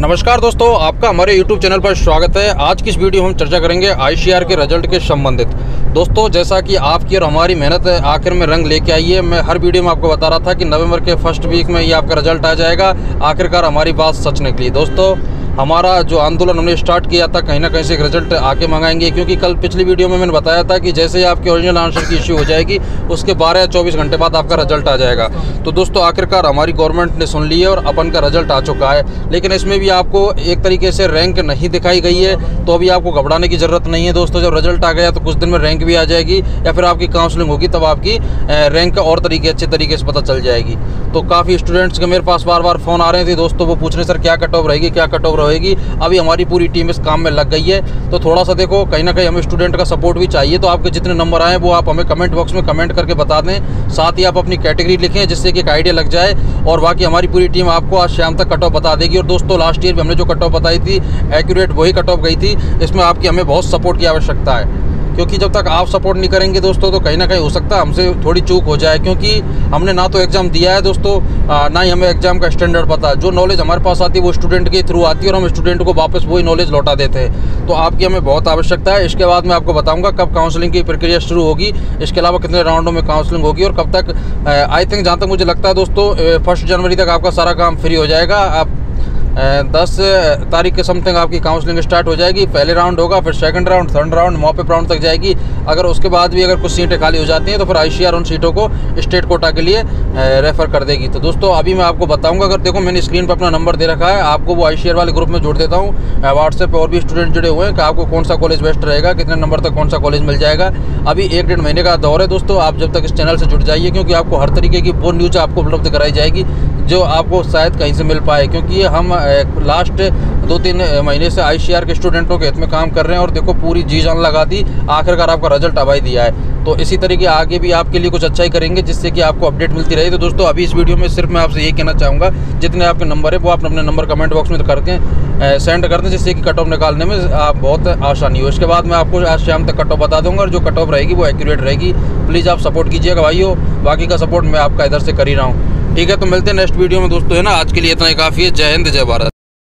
नमस्कार दोस्तों, आपका हमारे YouTube चैनल पर स्वागत है। आज की इस वीडियो हम चर्चा करेंगे आईसीआर के रिज़ल्ट के संबंधित। दोस्तों, जैसा कि आपकी और हमारी मेहनत है आखिर में रंग लेके आई है, मैं हर वीडियो में आपको बता रहा था कि नवंबर के फ़र्स्ट वीक में ये आपका रिज़ल्ट आ जाएगा, आखिरकार हमारी बात सच निकली। दोस्तों हमारा जो आंदोलन हमने स्टार्ट किया था, कहीं ना कहीं से एक रिज़ल्ट आके मंगाएँगे, क्योंकि कल पिछली वीडियो में मैंने बताया था कि जैसे ही आपके ओरिजिनल आंसर की इश्यू हो जाएगी, उसके बारह या चौबीस घंटे बाद आपका रिज़ल्ट आ जाएगा। तो दोस्तों, आखिरकार हमारी गवर्नमेंट ने सुन ली है और अपन का रिज़ल्ट आ चुका है। लेकिन इसमें भी आपको एक तरीके से रैंक नहीं दिखाई गई है तो अभी आपको घबराने की ज़रूरत नहीं है दोस्तों। जब रिज़ल्ट आ गया तो कुछ दिन में रैंक भी आ जाएगी, या फिर आपकी काउंसलिंग होगी, तब आपकी रैंक और तरीके, अच्छे तरीके से पता चल जाएगी। तो काफ़ी स्टूडेंट्स के मेरे पास बार बार फ़ोन आ रहे थे, दोस्तों, वो पूछ रहे, सर, क्या कट ऑफ़ रहेगी, क्या कट ऑफ़ अभी हमारी पूरी टीम इस काम में लग गई है। तो थोड़ा सा देखो, कहीं ना कहीं हमें स्टूडेंट का सपोर्ट भी चाहिए। तो आपके जितने नंबर आए वो आप हमें कमेंट बॉक्स में कमेंट करके बता दें। साथ ही आप अपनी कैटेगरी लिखें, जिससे कि एक आइडिया लग जाए। और बाकी हमारी पूरी टीम आपको आज शाम तक कट ऑफ़ बता देगी। और दोस्तों लास्ट ईयर भी हमने जो कट ऑफ़ बताई थी एक्यूरेट वही कट ऑफ़ गई थी। इसमें आपकी हमें बहुत सपोर्ट की आवश्यकता है। क्योंकि जब तक आप सपोर्ट नहीं करेंगे दोस्तों तो कहीं ना कहीं हो सकता है हमसे थोड़ी चूक हो जाए, क्योंकि हमने ना तो एग्ज़ाम दिया है दोस्तों ना ही हमें एग्ज़ाम का स्टैंडर्ड पता। जो नॉलेज हमारे पास आती है, वो स्टूडेंट के थ्रू आती है और हम स्टूडेंट को वापस वही नॉलेज लौटा देते हैं। तो आपकी हमें बहुत आवश्यकता है। इसके बाद मैं आपको बताऊँगा कब काउंसलिंग की प्रक्रिया शुरू होगी, इसके अलावा कितने राउंडों में काउंसलिंग होगी और कब तक आई थिंक जहाँ तक मुझे लगता है दोस्तों फ़र्स्ट जनवरी तक आपका सारा काम फ्री हो जाएगा। आप दस तारीख के समथिंग आपकी काउंसलिंग स्टार्ट हो जाएगी। पहले राउंड होगा, फिर second round third round mop up round तक जाएगी। अगर उसके बाद भी अगर कुछ सीटें खाली हो जाती हैं तो फिर आईसीआर उन सीटों को स्टेट कोटा के लिए रेफ़र कर देगी। तो दोस्तों, अभी मैं आपको बताऊँगा, अगर देखो मैंने स्क्रीन पर अपना नंबर दे रखा है, आपको वो आई वाले ग्रुप में जोड़ देता हूँ। व्हाट्सएप और भी स्टूडेंट जुड़े हुए हैं कि आपको कौन सा कॉलेज बेस्ट रहेगा, कितने नंबर तक कौन सा कॉलेज मिल जाएगा। अभी एक डेढ़ महीने का दौर है दोस्तों, आप जब तक इस चैनल से जुड़ जाइए, क्योंकि आपको हर तरीके की वो न्यूज़ आपको उपलब्ध कराई जाएगी। जो आपको शायद कहीं से मिल पाए, क्योंकि हम लास्ट दो तीन महीने से आईसीआर के स्टूडेंटों के हित में काम कर रहे हैं और देखो पूरी जी जान लगा दी, आखिरकार आपका रिज़ल्ट अबाई दिया है। तो इसी तरीके आगे भी आपके लिए कुछ अच्छा ही करेंगे, जिससे कि आपको अपडेट मिलती रहे। तो दोस्तों, अभी इस वीडियो में सिर्फ़ मैं आपसे यही कहना चाहूँगा, जितने आपके नंबर है, वो आप अपने नंबर कमेंट बॉक्स में करके सेंड कर दें, जिससे कि कट ऑफ़ निकालने में आप बहुत आसानी हो। इसके बाद मैं आपको आज शाम तक कट ऑफ़ बता दूँगा, और जो कट ऑफ़ रहेगी, वो एक्यूरेट रहेगी। प्लीज़ आप सपोर्ट कीजिएगा, भाइयों। बाकी का सपोर्ट मैं आपका इधर से कर ही रहा हूँ। ठीक है तो मिलते हैं नेक्स्ट वीडियो में दोस्तों, है ना? आज के लिए इतना ही, काफ़ी है। जय हिंद, जय भारत।